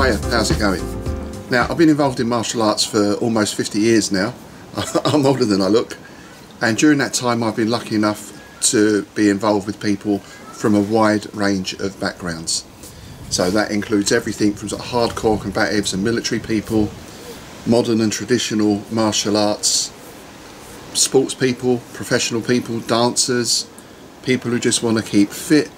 Hiya, how's it going? Now, I've been involved in martial arts for almost 50 years now. I'm older than I look. And during that time, I've been lucky enough to be involved with people from a wide range of backgrounds. So that includes everything from sort of hardcore combatives and military people, modern and traditional martial arts, sports people, professional people, dancers, people who just want to keep fit,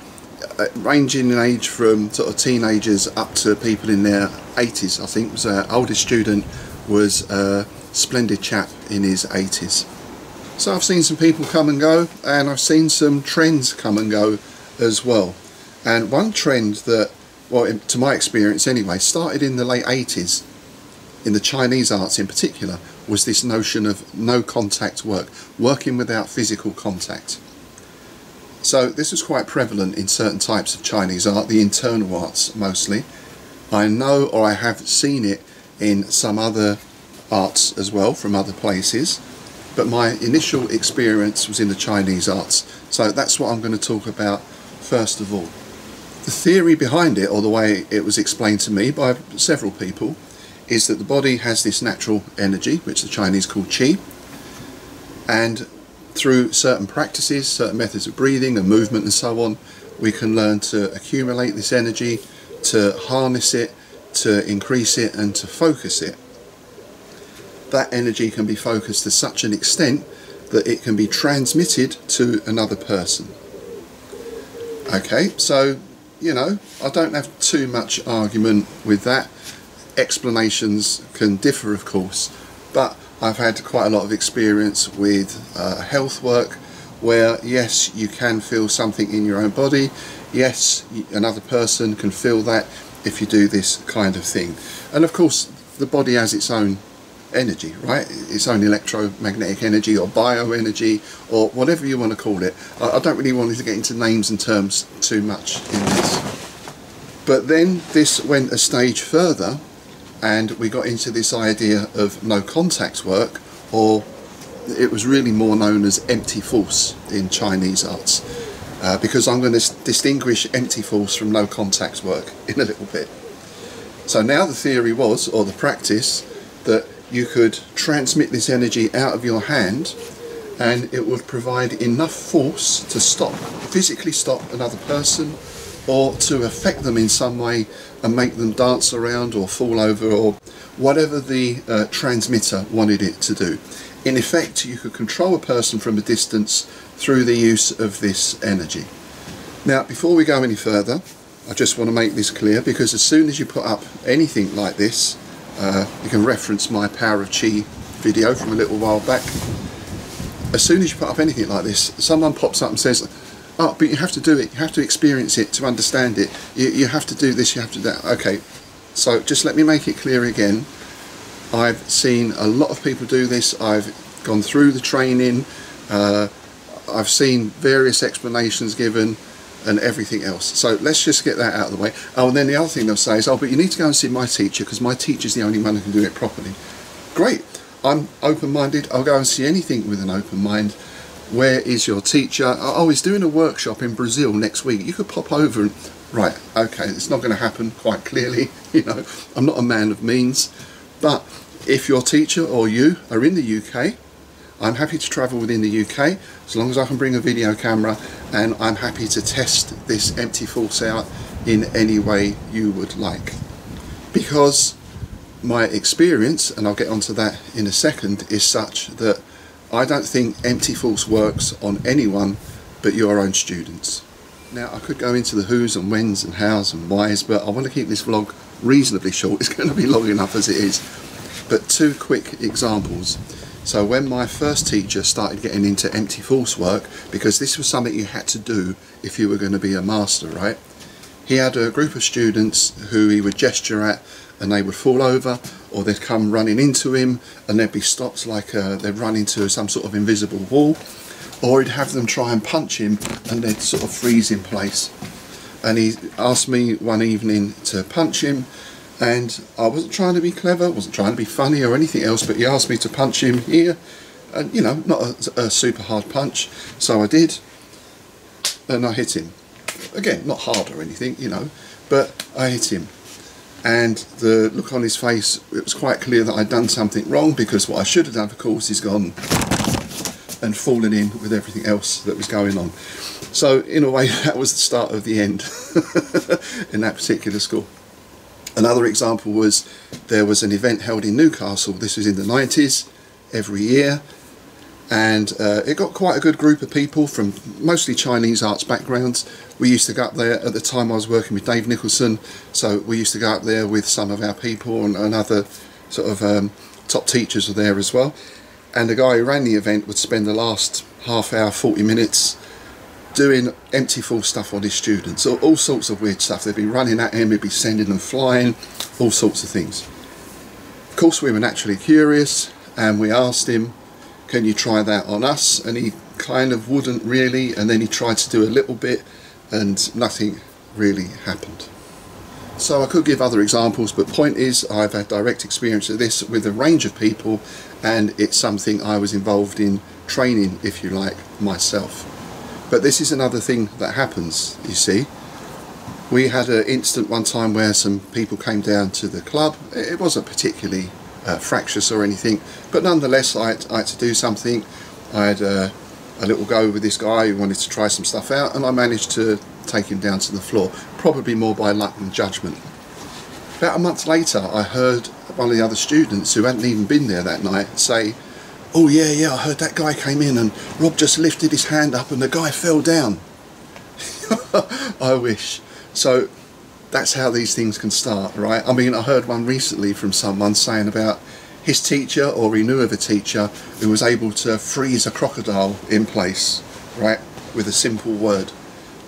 Uh, ranging in age from sort of teenagers up to people in their 80s. I think was our oldest student was a splendid chap in his 80s. So I've seen some people come and go, and I've seen some trends come and go as well. And one trend that, well, to my experience anyway, started in the late 80s in the Chinese arts in particular was this notion of no contact work, working without physical contact. So this was quite prevalent in certain types of Chinese art, the internal arts mostly. I know or I have seen it in some other arts as well from other places, but my initial experience was in the Chinese arts. So that's what I'm going to talk about first of all. The theory behind it, or the way it was explained to me by several people, is that the body has this natural energy, which the Chinese call qi, and through certain practices, certain methods of breathing and movement and so on, we can learn to accumulate this energy, to harness it, to increase it and to focus it. That energy can be focused to such an extent that it can be transmitted to another person. Okay, so, you know, I don't have too much argument with that. Explanations can differ, of course, but I've had quite a lot of experience with uh, health work where yes you can feel something in your own body. Yes another person can feel that if you do this kind of thing. And of course the body has its own energy right? Its own electromagnetic energy or bioenergy or whatever you want to call it. I, don't really want to get into names and terms too much in this. But then this went a stage further and we got into this idea of no contact work or it was really more known as empty force in Chinese arts uh, because I'm going to distinguish empty force from no contact work in a little bit. So now the theory was, or the practice, that you could transmit this energy out of your hand and it would provide enough force to stop, physically stop another person or to affect them in some way and make them dance around or fall over or whatever the uh, transmitter wanted it to do. In effect, you could control a person from a distance through the use of this energy. Now, before we go any further, I just want to make this clear because as soon as you put up anything like this, uh, you can reference my Power of Chi video from a little while back. As soon as you put up anything like this, someone pops up and says, oh, but you have to do it, you have to experience it to understand it, you, you have to do this, you have to do that. Okay, so just let me make it clear again. I've seen a lot of people do this, I've gone through the training, uh, I've seen various explanations given and everything else. So let's just get that out of the way. Oh, and then the other thing they'll say is, oh, but you need to go and see my teacher because my teacher's the only one who can do it properly. Great, I'm open-minded, I'll go and see anything with an open mind where is your teacher? Uh, oh, he's doing a workshop in Brazil next week. You could pop over and, right, okay, it's not going to happen quite clearly. You know, I'm not a man of means. But if your teacher or you are in the UK, I'm happy to travel within the UK as long as I can bring a video camera and I'm happy to test this empty force out in any way you would like. Because my experience, and I'll get onto that in a second, is such that I don't think empty force works on anyone but your own students. Now I could go into the who's and when's and how's and why's but I want to keep this vlog reasonably short, it's going to be long enough as it is. But two quick examples. So when my first teacher started getting into empty force work, because this was something you had to do if you were going to be a master, right? He had a group of students who he would gesture at and they would fall over or they'd come running into him and they'd be stopped like uh, they'd run into some sort of invisible wall or he'd have them try and punch him and they'd sort of freeze in place. And he asked me one evening to punch him and I wasn't trying to be clever, wasn't trying to be funny or anything else but he asked me to punch him here and you know not a, a super hard punch so I did and I hit him. Again not hard or anything you know but I hit him and the look on his face, it was quite clear that I'd done something wrong because what I should have done, of course, is gone and fallen in with everything else that was going on. So, in a way, that was the start of the end in that particular school. Another example was there was an event held in Newcastle, this was in the 90s, every year, and uh, it got quite a good group of people from mostly Chinese arts backgrounds. We used to go up there, at the time I was working with Dave Nicholson, so we used to go up there with some of our people and, and other sort of um, top teachers were there as well. And the guy who ran the event would spend the last half hour, 40 minutes doing empty force stuff on his students, all, all sorts of weird stuff. They'd be running at him, he'd be sending them flying, all sorts of things. Of course, we were naturally curious and we asked him, Can you try that on us? And he kind of wouldn't really, and then he tried to do a little bit, and nothing really happened. So I could give other examples, but point is, I've had direct experience of this with a range of people, and it's something I was involved in training, if you like, myself. But this is another thing that happens, you see. We had an incident one time where some people came down to the club. It wasn't particularly uh, fractious or anything, but nonetheless I had, I had to do something. I had uh, a little go with this guy who wanted to try some stuff out and I managed to take him down to the floor, probably more by luck than judgment. About a month later I heard one of the other students who hadn't even been there that night say, oh yeah, yeah, I heard that guy came in and Rob just lifted his hand up and the guy fell down. I wish. So that's how these things can start, right? I mean, I heard one recently from someone saying about his teacher or he knew of a teacher who was able to freeze a crocodile in place, right, with a simple word.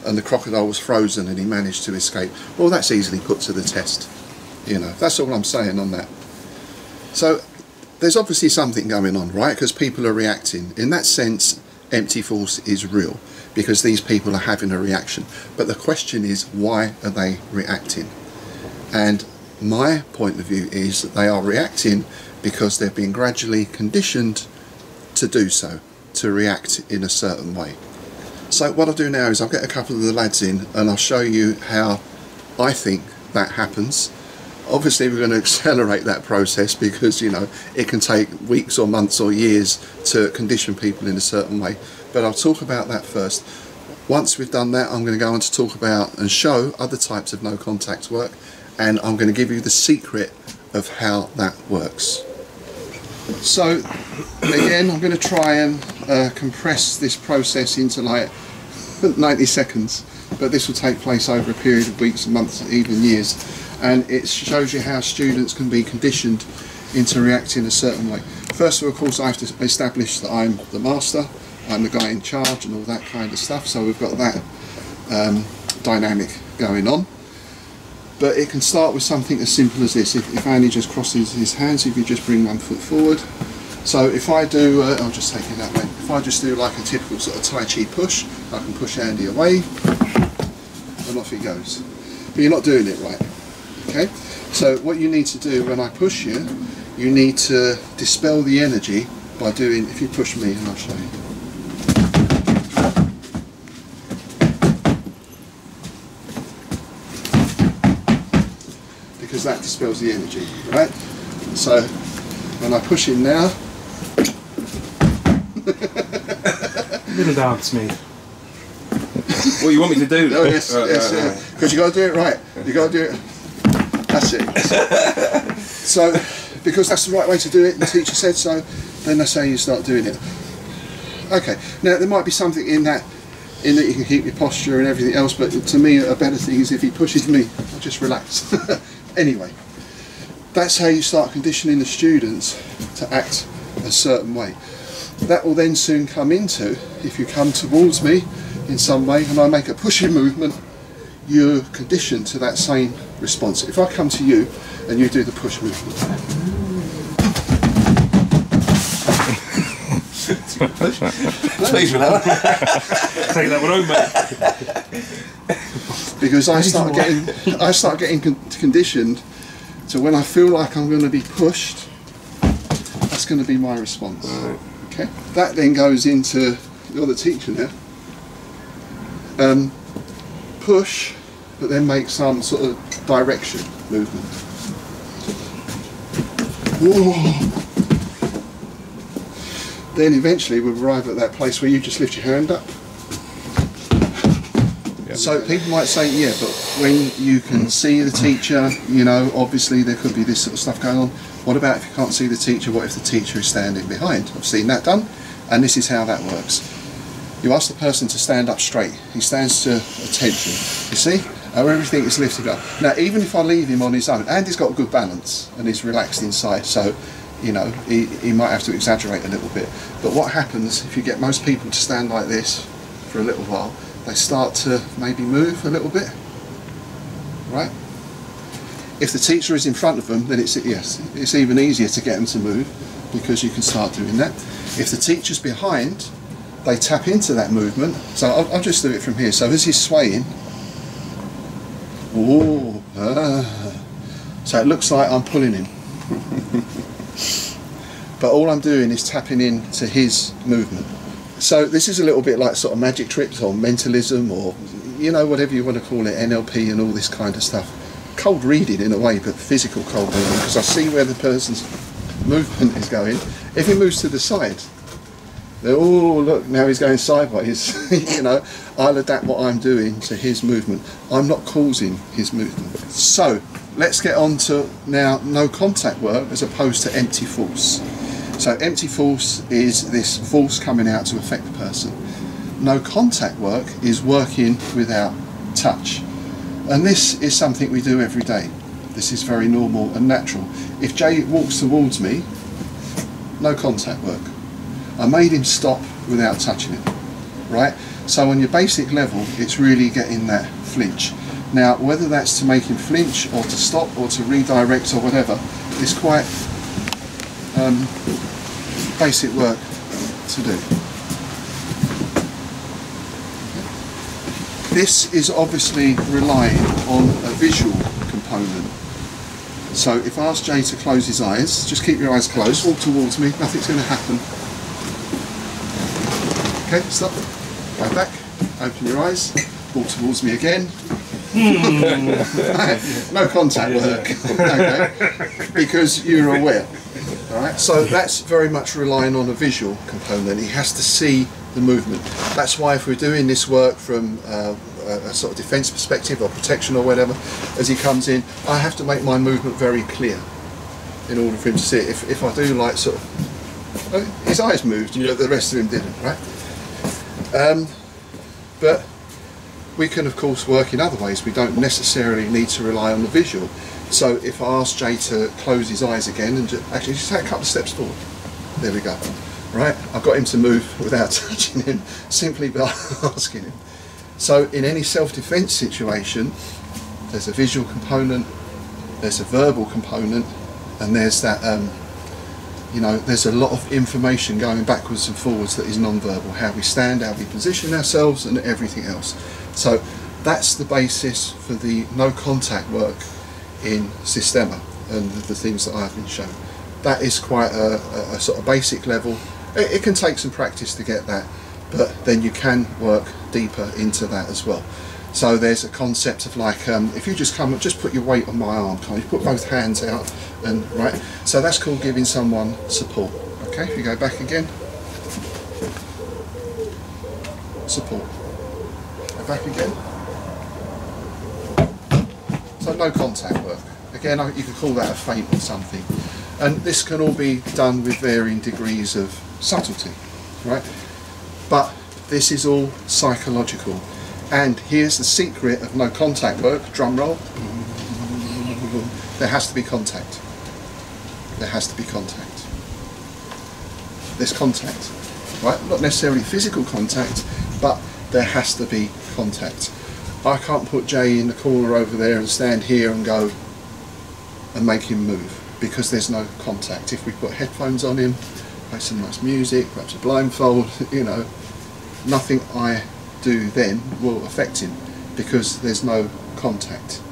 And the crocodile was frozen and he managed to escape. Well, that's easily put to the test. You know, that's all I'm saying on that. So there's obviously something going on, right? Because people are reacting. In that sense, empty force is real because these people are having a reaction. But the question is, why are they reacting? And my point of view is that they are reacting because they've been gradually conditioned to do so, to react in a certain way. So what I'll do now is I'll get a couple of the lads in and I'll show you how I think that happens obviously we're going to accelerate that process because you know it can take weeks or months or years to condition people in a certain way but I'll talk about that first. Once we've done that I'm going to go on to talk about and show other types of no contact work and I'm going to give you the secret of how that works. So again I'm going to try and uh, compress this process into like 90 seconds but this will take place over a period of weeks months even years. And it shows you how students can be conditioned into reacting a certain way. First of all, of course, I have to establish that I'm the master, I'm the guy in charge and all that kind of stuff, so we've got that um, dynamic going on. But it can start with something as simple as this. If, if Andy just crosses his hands, if you just bring one foot forward. So if I do, uh, I'll just take it that way. If I just do like a typical sort of Tai Chi push, I can push Andy away, and off he goes. But you're not doing it right. Okay, so what you need to do when I push you, you need to dispel the energy by doing, if you push me and I'll show you. Because that dispels the energy, right? So when I push in now, Little dance me. What you want me to do? oh yes, Right, yes, right, yeah. right. because you got to do it right. You got to do it. That's it. so, because that's the right way to do it, the teacher said so, then that's how you start doing it. Okay, now there might be something in that, in that you can keep your posture and everything else, but to me a better thing is if he pushes me, I just relax. anyway, that's how you start conditioning the students to act a certain way. That will then soon come into, if you come towards me in some way and I make a pushing movement, you're conditioned to that same response. If I come to you and you do the push movement, Please, Renata. Take that one home, mate. because I start getting I start getting con- conditioned to when I feel like I'm going to be pushed, that's going to be my response. Okay, that then goes into you're the teacher now. Um, push, but then make some sort of direction. movement. Whoa. Then eventually we'll arrive at that place where you just lift your hand up. So people might say, yeah, but when you can see the teacher, you know, obviously there could be this sort of stuff going on. What about if you can't see the teacher? What if the teacher is standing behind? I've seen that done, and this is how that works. You ask the person to stand up straight. He stands to attention. You see? How everything is lifted up. Now, even if I leave him on his own, and he's got good balance and he's relaxed inside, so you know he, he might have to exaggerate a little bit. But what happens if you get most people to stand like this for a little while? They start to maybe move a little bit, right? If the teacher is in front of them, then it's yes, it's even easier to get them to move because you can start doing that. If the teacher's behind, they tap into that movement. So I'll, I'll just do it from here. So as he's swaying, oh, ah. so it looks like I'm pulling him. but all I'm doing is tapping into his movement. So this is a little bit like sort of magic tricks or mentalism or you know whatever you want to call it, NLP and all this kind of stuff. Cold reading in a way, but physical cold reading because I see where the person's movement is going. If he moves to the side, oh look now he's going sideways. you know, I'll adapt what I'm doing to his movement. I'm not causing his movement. So let's get on to now no contact work as opposed to empty force. So empty force is this force coming out to affect the person. No contact work is working without touch. And this is something we do every day. This is very normal and natural. If Jay walks towards me, no contact work. I made him stop without touching him, right? So on your basic level, it's really getting that flinch. Now, whether that's to make him flinch or to stop or to redirect or whatever, is quite um, basic work to do. This is obviously relying on a visual component. So if I ask Jay to close his eyes, just keep your eyes closed, walk towards me, nothing's going to happen. Okay, stop. Go back, open your eyes, walk towards me again. no contact work, okay, because you're aware. All right, so that's very much relying on a visual component. He has to see the movement. That's why if we're doing this work from uh, a sort of defence perspective or protection or whatever, as he comes in, I have to make my movement very clear in order for him to see it. If, if I do like sort of, oh, his eyes moved, but the rest of him didn't, right? Um, but we can of course work in other ways. We don't necessarily need to rely on the visual. So if I ask Jay to close his eyes again and just, actually just take a couple of steps forward. There we go. Right, I've got him to move without touching him, simply by asking him. So in any self-defense situation, there's a visual component, there's a verbal component, and there's that, um, you know, there's a lot of information going backwards and forwards that is non-verbal, how we stand, how we position ourselves, and everything else. So that's the basis for the no contact work in Systema and the things that I've been shown. That is quite a, a, sort of basic level. It, it, can take some practice to get that, but then you can work deeper into that as well. So there's a concept of like, um, if you just come and just put your weight on my arm, can you put both hands out and right? So that's called giving someone support. Okay, if you go back again, support. Go back again. No contact work. Again, you could call that a feint or something. And this can all be done with varying degrees of subtlety, right? But this is all psychological. And here's the secret of no contact work, drum roll. There has to be contact. There has to be contact. There's contact, right? Not necessarily physical contact, but there has to be contact. I can't put Jay in the corner over there and stand here and go and make him move because there's no contact. If we put headphones on him, play some nice music, perhaps a blindfold, you know, nothing I do then will affect him because there's no contact.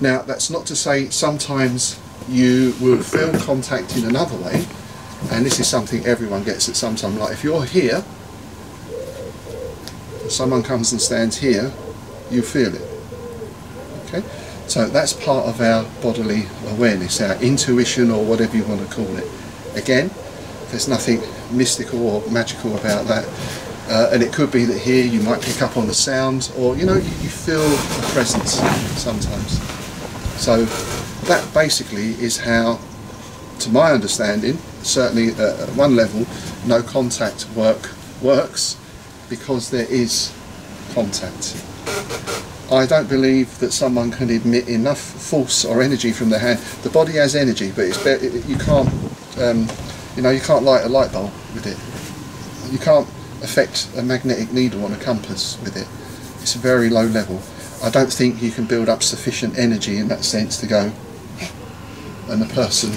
Now that's not to say sometimes you will feel contact in another way and this is something everyone gets at some time like if you're here someone comes and stands here you feel it. Okay, So that's part of our bodily awareness, our intuition or whatever you want to call it. Again, there's nothing mystical or magical about that. Uh, and it could be that here you might pick up on the sounds or you know you, you feel a presence sometimes. So that basically is how, to my understanding, certainly at one level, no contact work works because there is contact. I don't believe that someone can emit enough force or energy from the hand. The body has energy, but it's be- you can't, um, you know, you can't light a light bulb with it. You can't affect a magnetic needle on a compass with it. It's a very low level. I don't think you can build up sufficient energy in that sense to go, and the person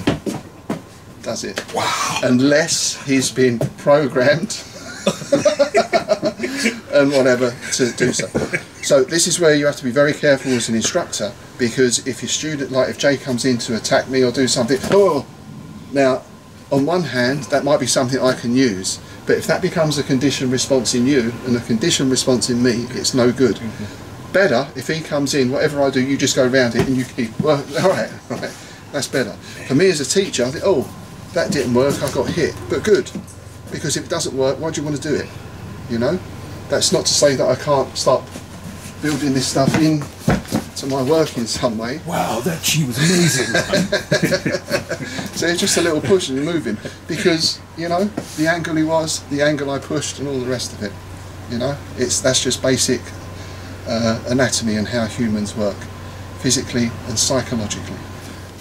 does it. Wow. Unless he's been programmed and whatever to do so. So this is where you have to be very careful as an instructor because if your student, like if Jay comes in to attack me or do something, oh, now on one hand that might be something I can use, but if that becomes a conditioned response in you and a conditioned response in me, it's no good. Better if he comes in, whatever I do, you just go around it and you keep, well, all right, all right, that's better. For me as a teacher, I think, oh, that didn't work, I got hit, but good, because if it doesn't work, why do you want to do it? You know, that's not to say that I can't start building this stuff in to my work in some way. Wow, that she was amazing. So it's just a little push and moving because you know the angle he was, the angle I pushed, and all the rest of it. You know, it's that's just basic uh, anatomy and how humans work, physically and psychologically.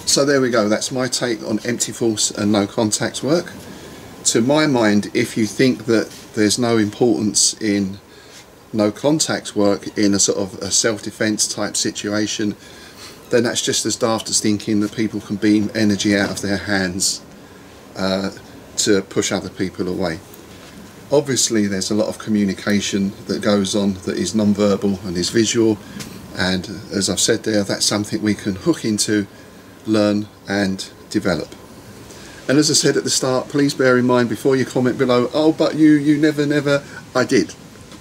So there we go. That's my take on empty force and no contact work. To my mind, if you think that there's no importance in no contact work in a sort of a self-defense type situation, then that's just as daft as thinking that people can beam energy out of their hands uh, to push other people away. Obviously, there's a lot of communication that goes on that is non-verbal and is visual, and as I've said there, that's something we can hook into, learn, and develop. And as I said at the start, please bear in mind before you comment below, oh, but you, you never, never, I did.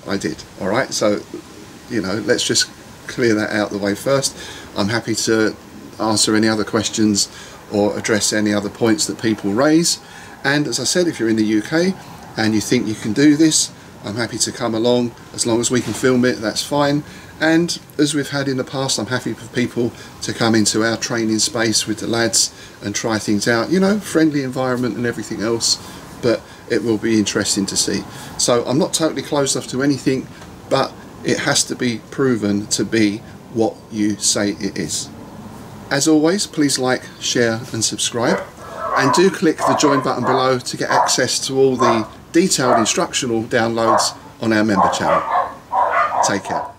I did. All right. So, you know, let's just clear that out the way first. I'm happy to answer any other questions or address any other points that people raise. And as I said, if you're in the UK and you think you can do this, I'm happy to come along as long as we can film it, that's fine. And as we've had in the past, I'm happy for people to come into our training space with the lads and try things out. You know, friendly environment and everything else, but it will be interesting to see. So I'm not totally closed off to anything, but it has to be proven to be what you say it is. As always, please like, share and subscribe. And do click the join button below to get access to all the detailed instructional downloads on our member channel. Take care.